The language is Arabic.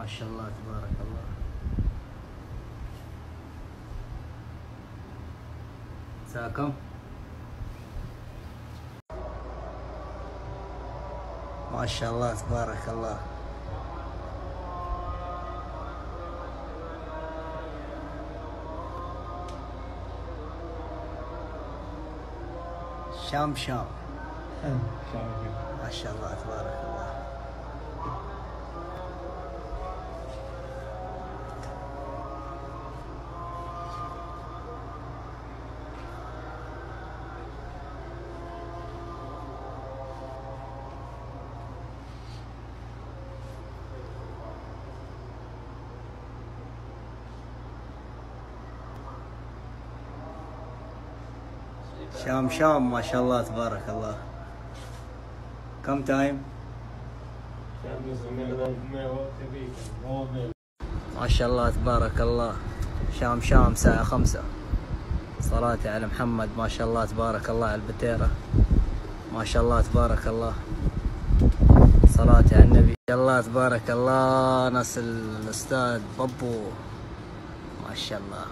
ما شاء الله تبارك الله. الساعة كم؟ ما شاء الله تبارك الله. شام شام. ما شاء الله تبارك الله. شام شام ما شاء الله تبارك الله. كم تايم؟ ما شاء الله تبارك الله. شام شام ساعة خمسة. صلاة على محمد ما شاء الله تبارك الله على البتيرة. ما شاء الله تبارك الله. صلاة على النبي. ما شاء الله تبارك الله. ناس الأستاذ بابو. ما شاء الله.